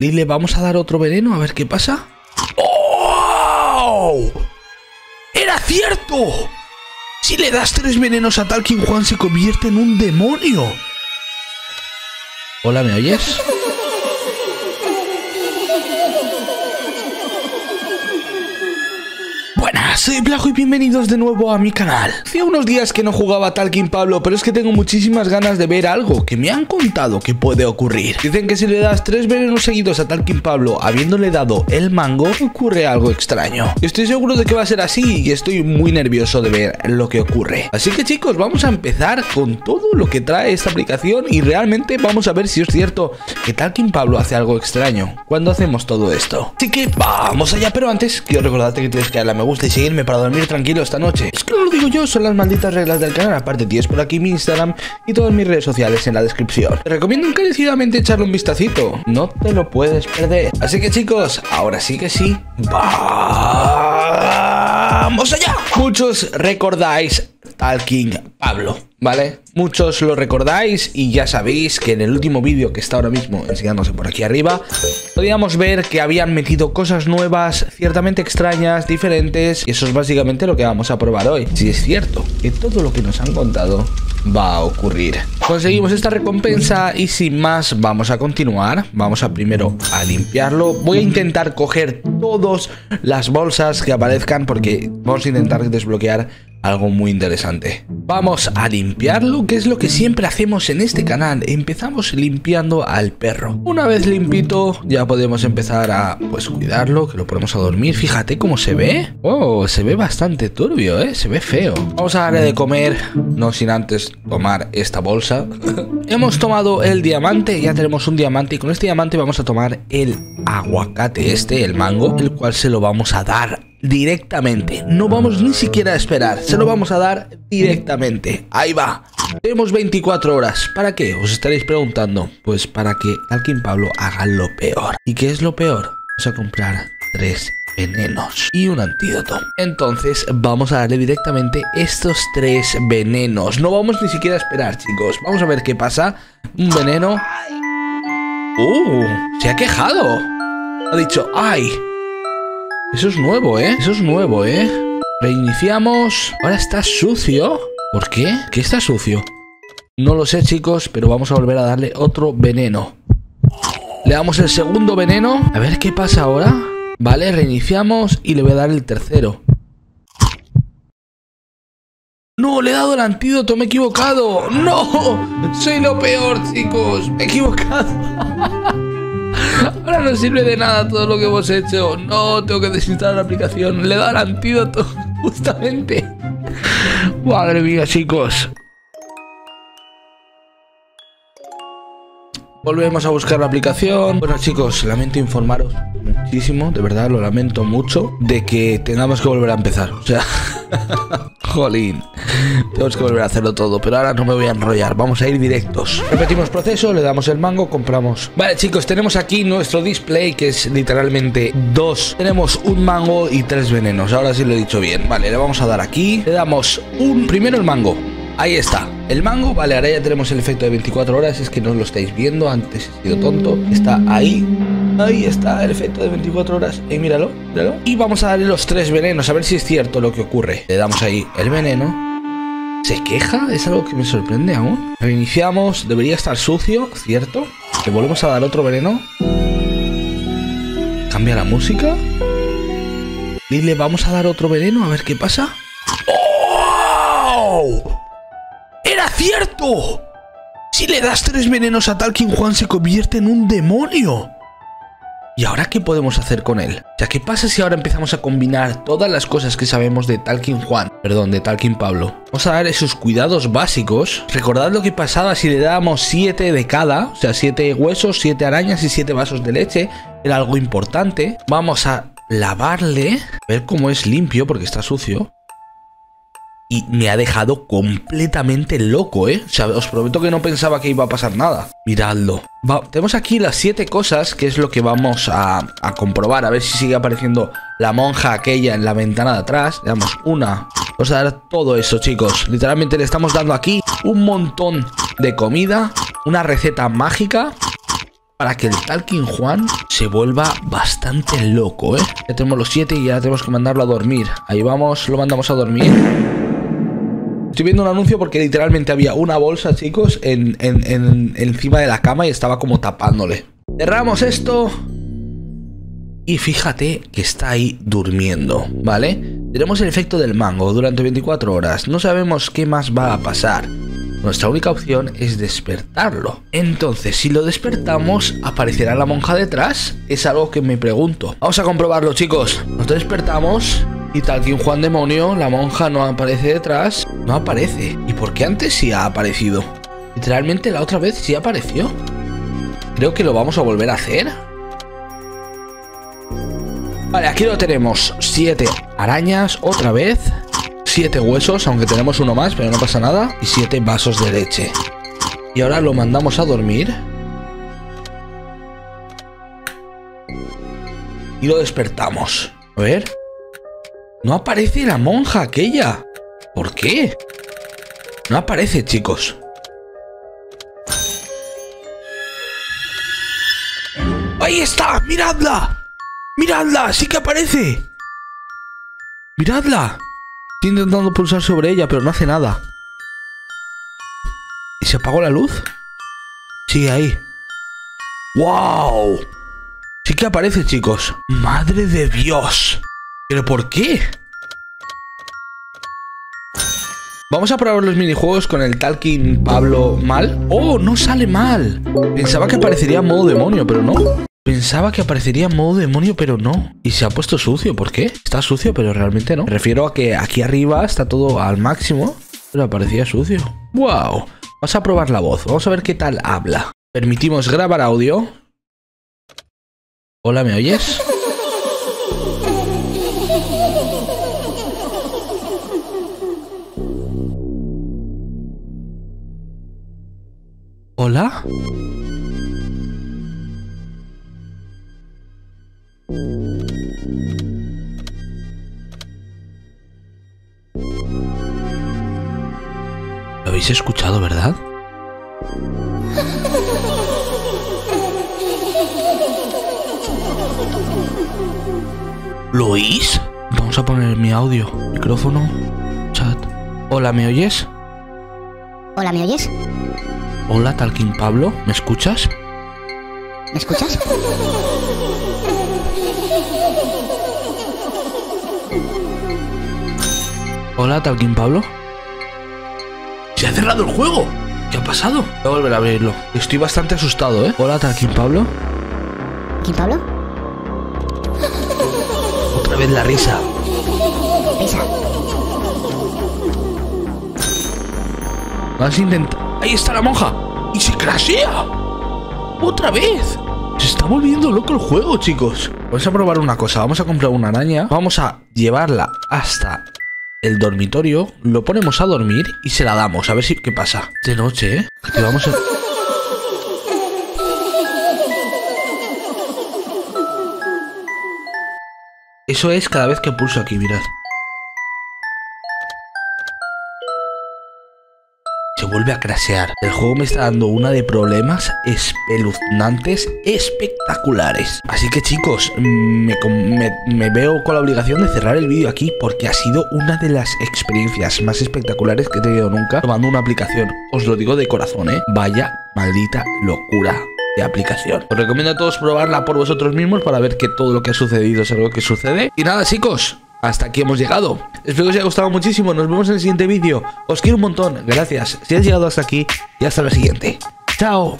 Y le vamos a dar otro veneno a ver qué pasa. ¡Oh! ¡Era cierto! Si le das tres venenos a Talking Juan se convierte en un demonio. Hola, ¿me oyes? Soy Plajo y bienvenidos de nuevo a mi canal. Hacía unos días que no jugaba Talking Pablo, pero es que tengo muchísimas ganas de ver algo que me han contado que puede ocurrir. Dicen que si le das tres venenos seguidos a Talking Pablo, habiéndole dado el mango, ocurre algo extraño. Estoy seguro de que va a ser así y estoy muy nervioso de ver lo que ocurre. Así que chicos, vamos a empezar con todo lo que trae esta aplicación y realmente vamos a ver si es cierto que Talking Pablo hace algo extraño cuando hacemos todo esto. Así que vamos allá, pero antes quiero recordarte que tienes que darle a me gusta y seguir para dormir tranquilo esta noche. Es que no lo digo yo, son las malditas reglas del canal. Aparte tienes por aquí mi Instagram y todas mis redes sociales en la descripción. Te recomiendo encarecidamente echarle un vistacito. No te lo puedes perder. Así que chicos, ahora sí que sí. ¡Vamos allá! Muchos recordáis Talking Pablo, ¿vale? Muchos lo recordáis y ya sabéis que en el último vídeo que está ahora mismo enseñándose por aquí arriba, podíamos ver que habían metido cosas nuevas, ciertamente extrañas, diferentes, y eso es básicamente lo que vamos a probar hoy. Si es cierto que todo lo que nos han contado va a ocurrir. Conseguimos esta recompensa y sin más vamos a continuar. Vamos a primero a limpiarlo. Voy a intentar coger todas las bolsas que aparezcan porque vamos a intentar desbloquear algo muy interesante. Vamos a limpiarlo, que es lo que siempre hacemos en este canal. Empezamos limpiando al perro. Una vez limpito, ya podemos empezar a pues cuidarlo, que lo ponemos a dormir. Fíjate cómo se ve. Oh, se ve bastante turbio, ¿eh? Se ve feo. Vamos a darle de comer, no sin antes tomar esta bolsa. Hemos tomado el diamante, ya tenemos un diamante y con este diamante vamos a tomar el aguacate este, el mango, el cual se lo vamos a dar directamente. No vamos ni siquiera a esperar, se lo vamos a dar directamente. Ahí va. Tenemos 24 horas. ¿Para qué? Os estaréis preguntando. Pues para que Alkin Pablo haga lo peor. ¿Y qué es lo peor? Vamos a comprar tres venenos y un antídoto. Entonces vamos a darle directamente estos tres venenos. No vamos ni siquiera a esperar, chicos. Vamos a ver qué pasa. Un veneno. ¡Uh! Se ha quejado. Ha dicho, ¡ay! Eso es nuevo, ¿eh? Eso es nuevo, ¿eh? Reiniciamos. Ahora está sucio. ¿Por qué? ¿Qué está sucio? No lo sé, chicos, pero vamos a volver a darle otro veneno. Le damos el segundo veneno. A ver qué pasa ahora. Vale, reiniciamos y le voy a dar el tercero. No, le he dado el antídoto, me he equivocado. No, soy lo peor, chicos. Me he equivocado. Ahora no sirve de nada todo lo que hemos hecho. No, tengo que desinstalar la aplicación. Le he dado el antídoto, justamente. Madre mía, chicos. Volvemos a buscar la aplicación. Bueno, chicos, lamento informaros muchísimo, de verdad, lo lamento mucho, de que tengamos que volver a empezar. O sea, jolín, tenemos que volver a hacerlo todo, pero ahora no me voy a enrollar, vamos a ir directos. Repetimos proceso, le damos el mango, compramos. Vale, chicos, tenemos aquí nuestro display, que es literalmente dos. Tenemos un mango y tres venenos, ahora sí lo he dicho bien. Vale, le vamos a dar aquí, le damos un, primero el mango. Ahí está, el mango, vale, ahora ya tenemos el efecto de 24 horas, es que no lo estáis viendo, antes he sido tonto, está ahí, ahí está el efecto de 24 horas, y míralo, míralo. Y vamos a darle los tres venenos, a ver si es cierto lo que ocurre. Le damos ahí el veneno, ¿se queja? Es algo que me sorprende aún. Reiniciamos, debería estar sucio, ¿cierto? Le volvemos a dar otro veneno. Cambia la música. Y le vamos a dar otro veneno, a ver qué pasa. ¡Oh! ¡Era cierto! Si le das tres venenos a Talking Juan se convierte en un demonio. ¿Y ahora qué podemos hacer con él? Ya ¿qué pasa si ahora empezamos a combinar todas las cosas que sabemos de Talking Juan? Perdón, de Talking Pablo. Vamos a dar esos cuidados básicos. Recordad lo que pasaba si le dábamos 7 de cada, o sea, 7 huesos, 7 arañas y 7 vasos de leche. Era algo importante. Vamos a lavarle, ver cómo es limpio porque está sucio y me ha dejado completamente loco, ¿eh? O sea, os prometo que no pensaba que iba a pasar nada. Miradlo. tenemos aquí las siete cosas, que es lo que vamos a, comprobar. A ver si sigue apareciendo la monja aquella en la ventana de atrás. Le damos una. Vamos a dar todo eso, chicos. Literalmente le estamos dando aquí un montón de comida. Una receta mágica. para que el Talking Juan se vuelva bastante loco, ¿eh? Ya tenemos los 7 y ya tenemos que mandarlo a dormir. Ahí vamos, lo mandamos a dormir. Estoy viendo un anuncio porque literalmente había una bolsa, chicos, en, encima de la cama y estaba como tapándole. Cerramos esto. Y fíjate que está ahí durmiendo, ¿vale? Tenemos el efecto del mango durante 24 horas. No sabemos qué más va a pasar. Nuestra única opción es despertarlo. Entonces, si lo despertamos, ¿aparecerá la monja detrás? Es algo que me pregunto. Vamos a comprobarlo, chicos. Nos despertamos y tal que un Juan Demonio, la monja no aparece detrás. No aparece. ¿Y por qué antes sí ha aparecido? Literalmente la otra vez sí apareció. Creo que lo vamos a volver a hacer. Vale, aquí lo tenemos. Siete arañas otra vez. 7 huesos, aunque tenemos uno más, pero no pasa nada. Y 7 vasos de leche. Y ahora lo mandamos a dormir. Y lo despertamos. A ver. No aparece la monja aquella. ¿Por qué? No aparece, chicos. ¡Ahí está! ¡Miradla! ¡Miradla! ¡Sí que aparece! ¡Miradla! Estoy intentando pulsar sobre ella, pero no hace nada. ¿Y se apagó la luz? Sigue ahí. ¡Wow! Sí que aparece, chicos. ¡Madre de Dios! ¿Pero por qué? Vamos a probar los minijuegos con el Talking Pablo mal. ¡Oh! No sale mal. Pensaba que aparecería modo demonio, pero no. Pensaba que aparecería modo demonio, pero no. Y se ha puesto sucio. ¿Por qué? Está sucio, pero realmente no. Me refiero a que aquí arriba está todo al máximo, pero aparecía sucio. ¡Wow! Vamos a probar la voz. Vamos a ver qué tal habla. Permitimos grabar audio. Hola, ¿me oyes? ¿Hola? Lo habéis escuchado, ¿verdad? ¿Lo oís? Vamos a poner mi audio, micrófono, chat. Hola, ¿me oyes? Hola, ¿me oyes? Hola, Talking Pablo, ¿me escuchas? ¿Me escuchas? Hola, Talking Pablo. ¡Se ha cerrado el juego! ¿Qué ha pasado? Voy a volver a abrirlo. Estoy bastante asustado, ¿eh? Hola, Talking Pablo. ¿Quién Pablo? Otra vez la risa. Risa. Vas a intentar. ¡Ahí está la monja! ¡Y se crashea! ¡Otra vez! Se está volviendo loco el juego, chicos. Vamos a probar una cosa. Vamos a comprar una araña. Vamos a llevarla hasta el dormitorio, lo ponemos a dormir y se la damos. A ver si qué pasa. De noche, ¿eh? vamos a... Eso es cada vez que pulso aquí, mirad. Vuelve a crasear. El juego me está dando una de problemas espeluznantes, espectaculares. Así que chicos, me, me, veo con la obligación de cerrar el vídeo aquí porque ha sido una de las experiencias más espectaculares que he tenido nunca tomando una aplicación. Os lo digo de corazón, ¿eh? Vaya maldita locura de aplicación. Os recomiendo a todos probarla por vosotros mismos para ver que todo lo que ha sucedido es algo que sucede. Y nada chicos, hasta aquí hemos llegado. Espero que os haya gustado muchísimo. Nos vemos en el siguiente vídeo. Os quiero un montón. Gracias si has llegado hasta aquí y hasta la siguiente. Chao.